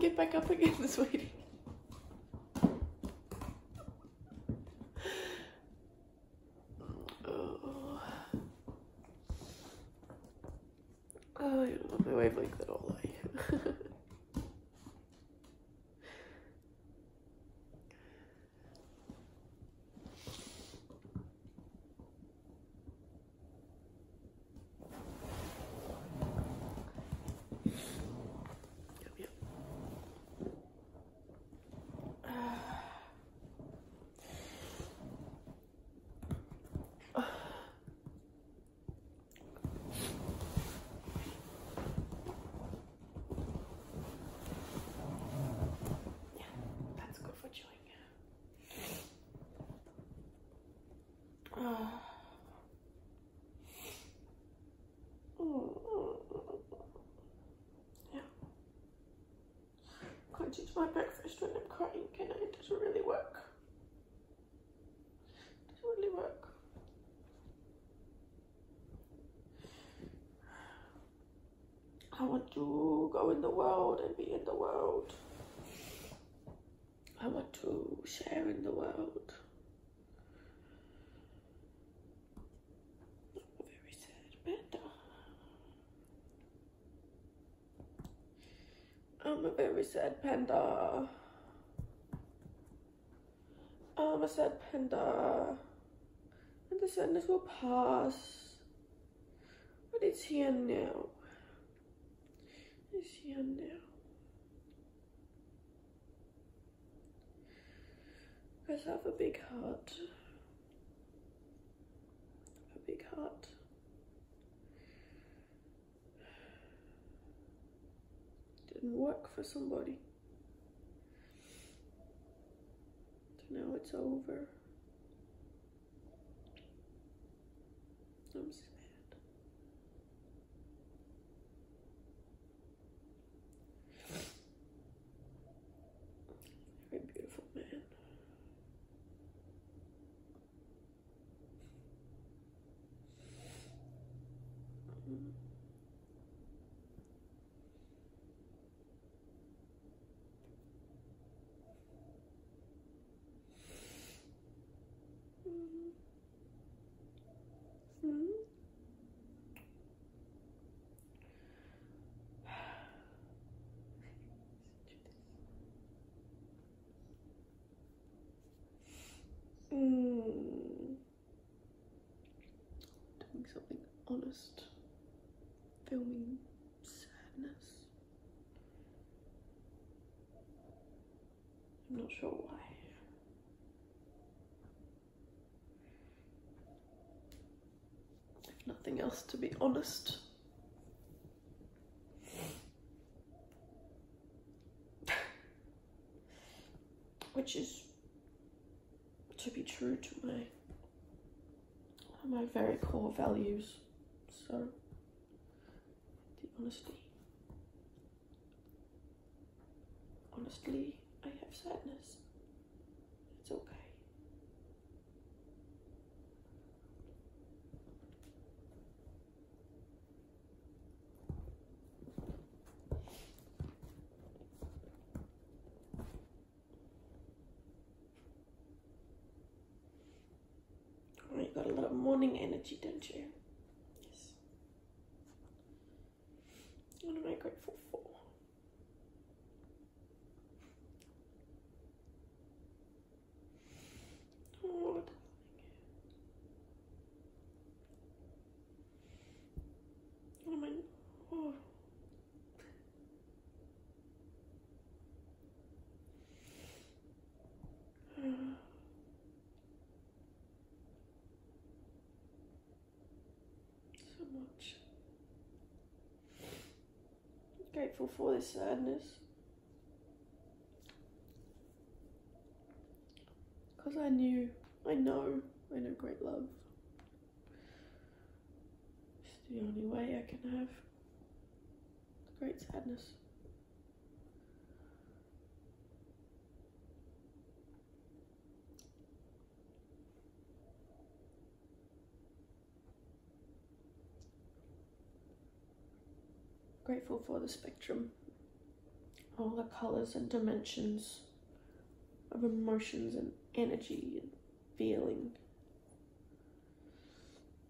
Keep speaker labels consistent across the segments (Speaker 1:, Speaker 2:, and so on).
Speaker 1: get back up again, sweetie. Oh, oh jag love my wavelength at all. eh? Yep, yep. Yeah, that's good for chewing. Ah. Yeah. Can't eat my breakfast when I'm crying, can I? It doesn't really work. doesn't really work. I want to go in the world and be in the world. I want to share in the world. I'm a very sad panda. I'm a very sad panda. I'm a sad panda. And the sadness will pass. But it's here now. It's here now. Because I have a big heart. A big heart. Work for somebody. So now it's over. I'm. Honest. Filming sadness. I'm not sure why. If nothing else, to be honest. Which is to be true to my my very core values. So the honesty. Honestly, I have sadness. It's okay. Oh, you got a lot of morning energy, don't you? Yes. What am I grateful for? Oh, darling. What am I? Oh. so much. Grateful for this sadness. Because I knew, I know, I know great love. It's the only way I can have great sadness. Grateful for the spectrum all the colors and dimensions of emotions and energy and feeling.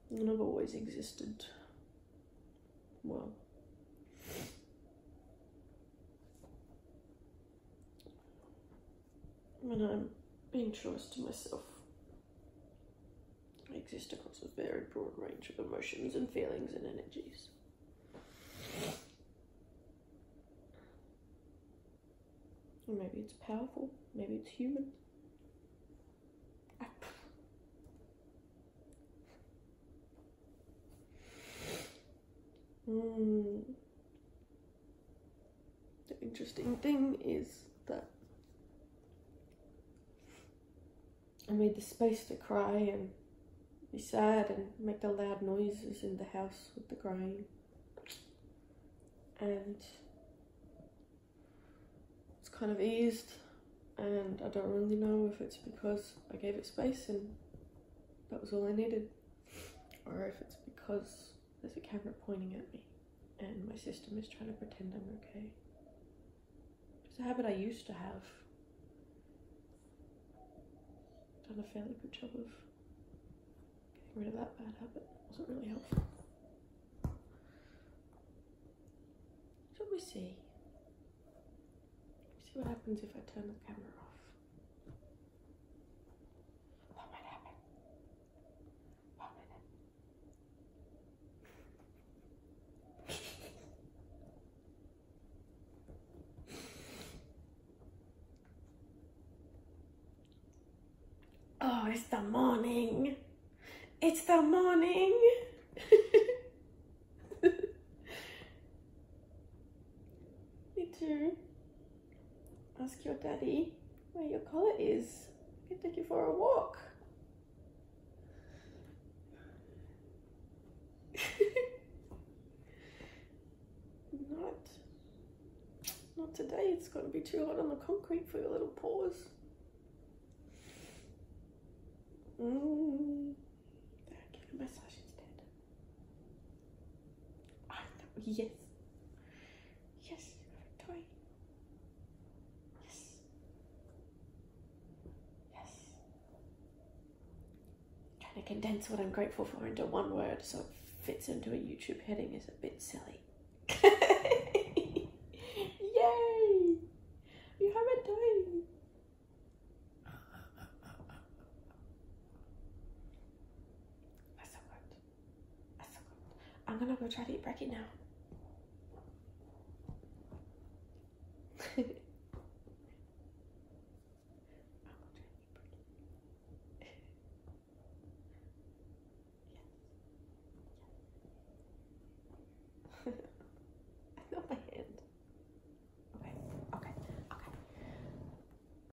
Speaker 1: And I've always existed well. when I'm being truest to myself. I exist across a very broad range of emotions and feelings and energies. Maybe it's powerful, maybe it's human. Mm. The interesting thing is that I made the space to cry and be sad and make the loud noises in the house with the crying. And kind of eased, and I don't really know if it's because I gave it space and that was all I needed, or if it's because there's a camera pointing at me and my system is trying to pretend I'm okay. It's a habit I used to have. Done a fairly good job of getting rid of that bad habit. Wasn't really helpful. Shall we see? See what happens if I turn the camera off. What might happen? One minute. Oh, it's the morning. It's the morning. Me too. Ask your daddy where your collar is. I can take you for a walk. not, not today. It's going to be too hot on the concrete for your little paws. Mm. Give it a massage instead. No, yes. Yes, toy. Yes. Yes. Trying to condense what I'm grateful for into one word so it fits into a YouTube heading is a bit silly. Yay! You have a toy. That's so good. That's so good. I'm gonna go try to eat brekkie now.